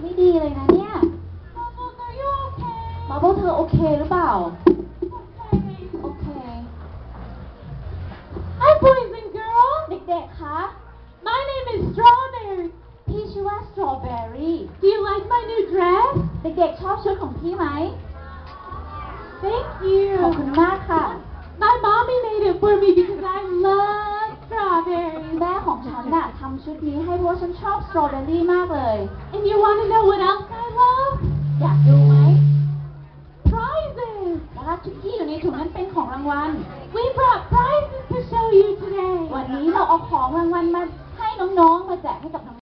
ไม่ดีเลยนะเนี่ย มาโบเธอโอเคหรือเปล่า โอเค Hi boys and girls เด็กๆ คะ My name is Strong Strawberry Do you like my new dress? เด็กๆชอบชุดของพี่ไหม Thank you ขอบคุณมากค่ะ My mommy made it for me because I love strawberries. แม่ของฉันน่ะทำชุดนี้ให้เพราะฉันชอบสตรอเบอรี่มากเลย And you want to know what else I love? อยากดูไหม Prizes. ว่าทุกที่อยู่ในถุงนั้นเป็นของรางวัล We brought prizes to show you today. วันนี้เราเอาของรางวัลมาให้น้องๆ มาแจกให้กับน้อง